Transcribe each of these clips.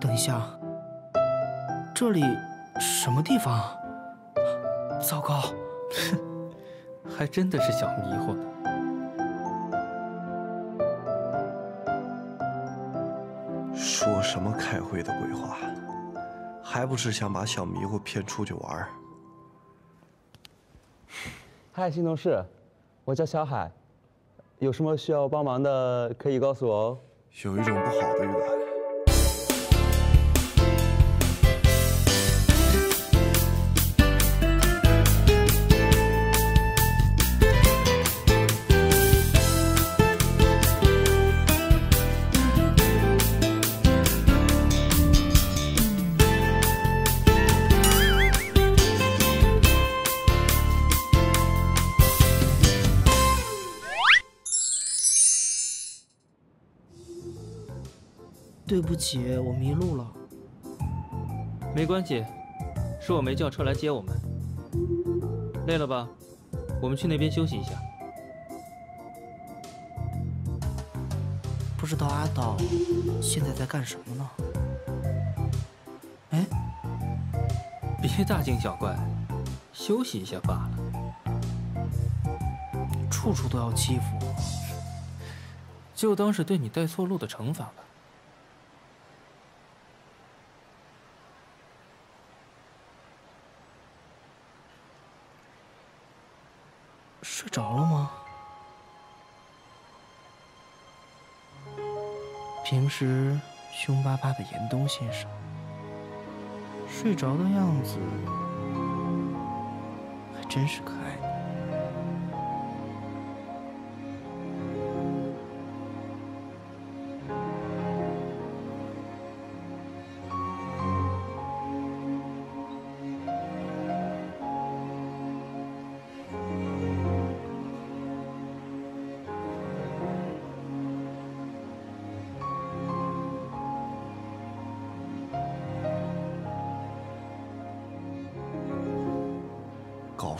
等一下，这里什么地方？糟糕，还真的是小迷糊呢。说什么开会的鬼话，还不是想把小迷糊骗出去玩？嗨，新同事，我叫小海，有什么需要帮忙的可以告诉我哦。有一种不好的预感。对不起，我迷路了。没关系，是我没叫车来接我们。累了吧？我们去那边休息一下。不知道阿岛现在在干什么呢？哎，别大惊小怪，休息一下罢了。处处都要欺负我，就当是对你带错路的惩罚吧。睡着了吗？平时凶巴巴的严冬先生，睡着的样子还真是可爱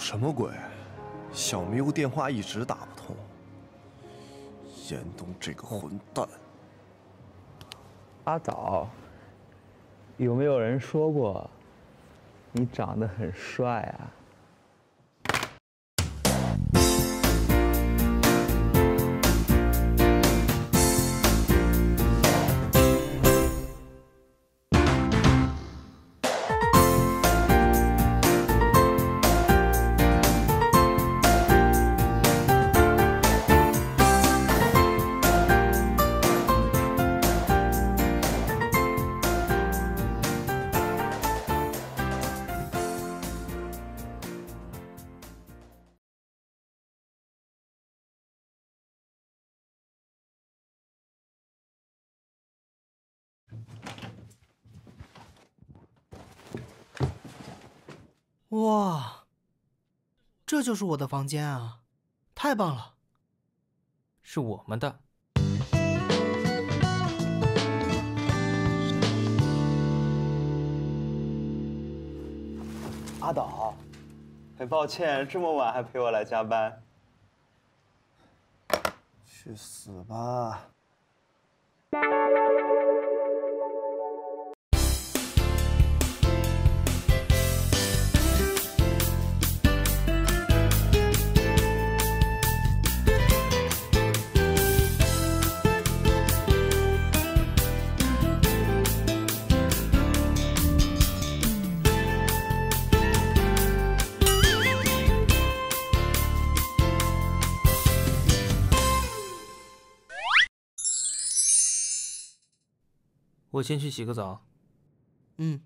什么鬼？小迷糊电话一直打不通。严冬这个混蛋！阿枣，有没有人说过你长得很帅啊？哇，这就是我的房间啊，太棒了！是我们的。阿岛，很抱歉这么晚还陪我来加班。去死吧！我先去洗个澡。嗯，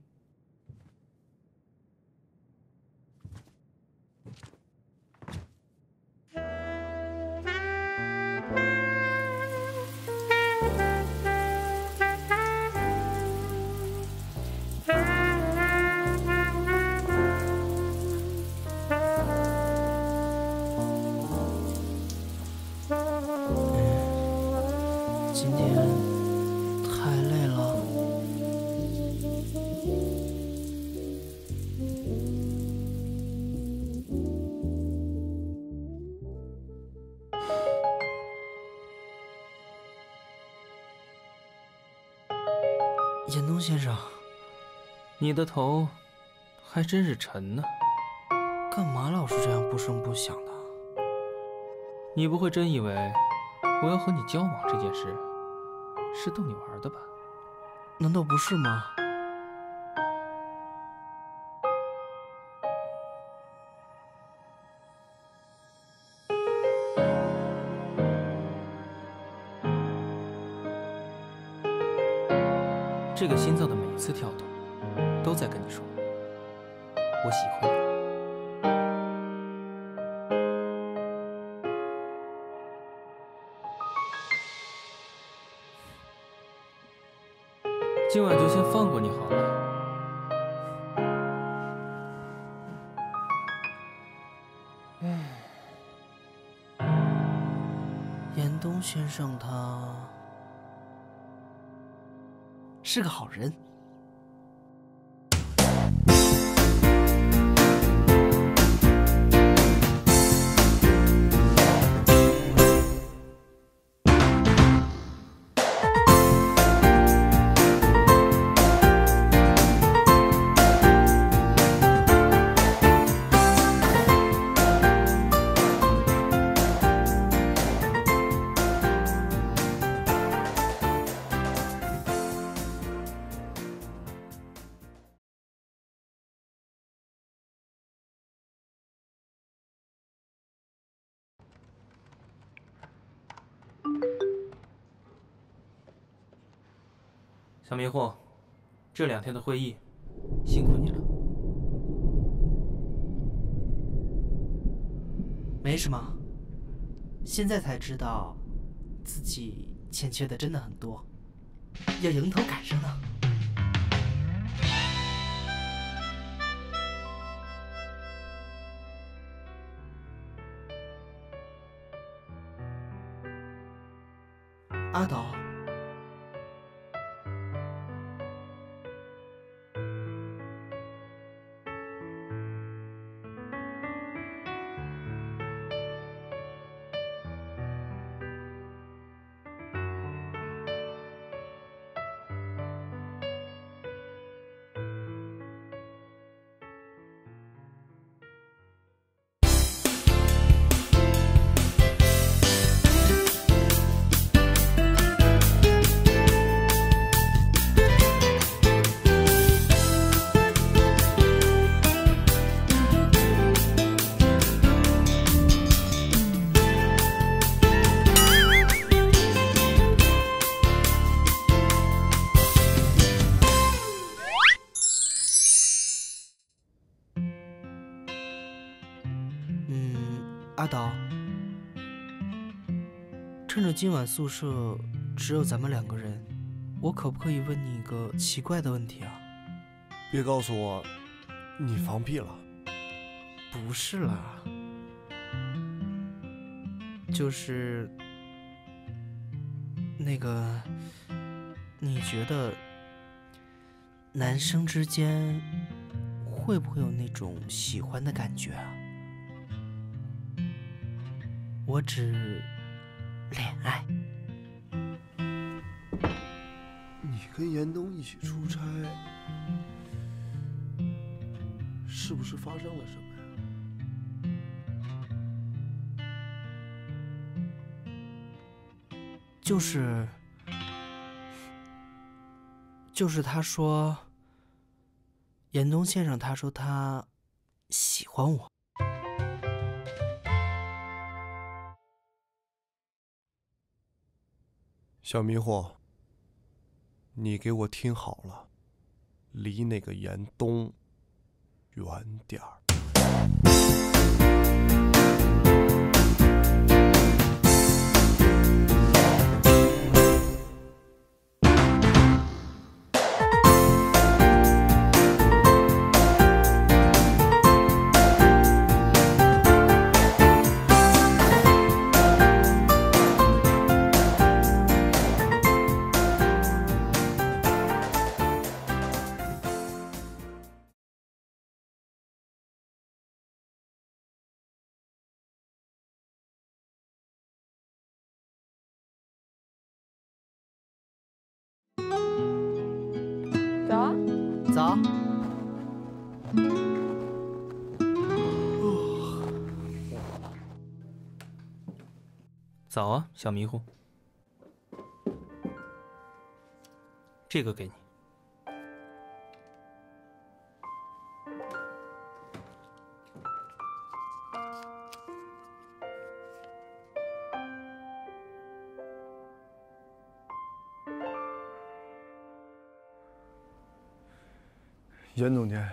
严冬先生，你的头还真是沉呢。干嘛老是这样不声不响的？你不会真以为我要和你交往这件事是逗你玩的吧？难道不是吗？这个心脏的每一次跳动，都在跟你说，我喜欢你。今晚就先放过你好了。严冬先生他是个好人。小迷糊，这两天的会议辛苦你了。没什么，现在才知道自己欠缺的真的很多，要迎头赶上呢。阿斗，今晚宿舍只有咱们两个人，我可不可以问你一个奇怪的问题啊？别告诉我你放屁了。不是啦，就是那个，你觉得男生之间会不会有那种喜欢的感觉啊？我指恋爱。你跟严冬一起出差，是不是发生了什么呀？就是，就是他说，严冬先生他说他喜欢我。小迷糊，你给我听好了，离那个严冬远点儿。早。早啊，小迷糊。这个给你。严总监，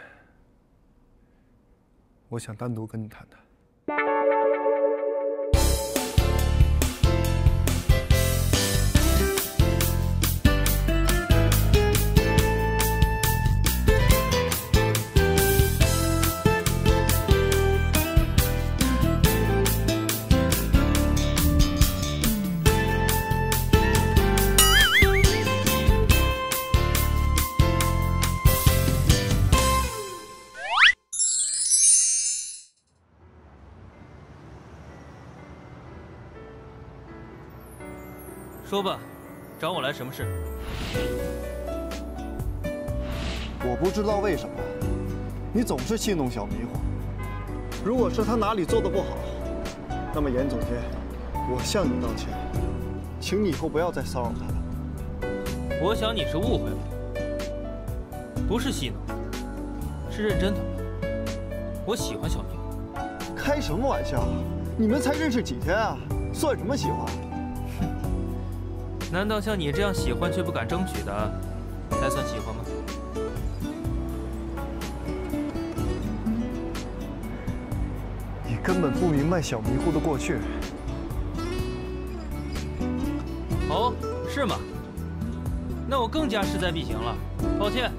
我想单独跟你谈谈。说吧，找我来什么事？我不知道为什么，你总是戏弄小迷糊。如果是他哪里做的不好，那么严总监，我向你道歉，请你以后不要再骚扰他了。我想你是误会了，不是戏弄，是认真的。我喜欢小迷糊。开什么玩笑？你们才认识几天啊，算什么喜欢？难道像你这样喜欢却不敢争取的，才算喜欢吗？你根本不明白小迷糊的过去。哦，是吗？那我更加势在必行了。抱歉，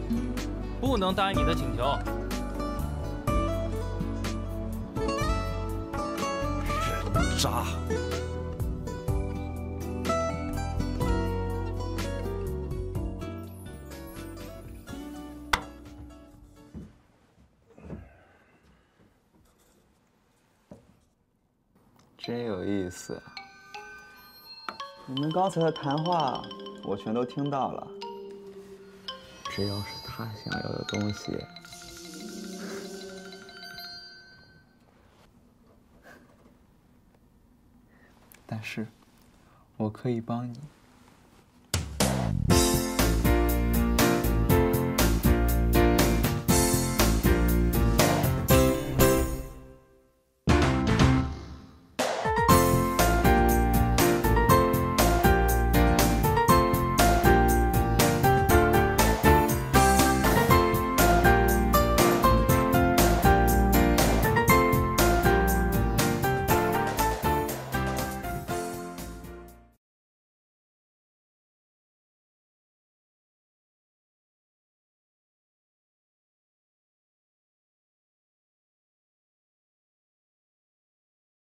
不能答应你的请求。人渣！思。你们刚才的谈话，我全都听到了。只要是他想要的东西，但是，我可以帮你。